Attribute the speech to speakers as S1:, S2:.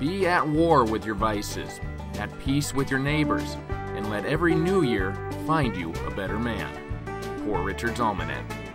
S1: Be at war with your vices, at peace with your neighbors, and let every new year find you a better man. Poor Richard's Almanac.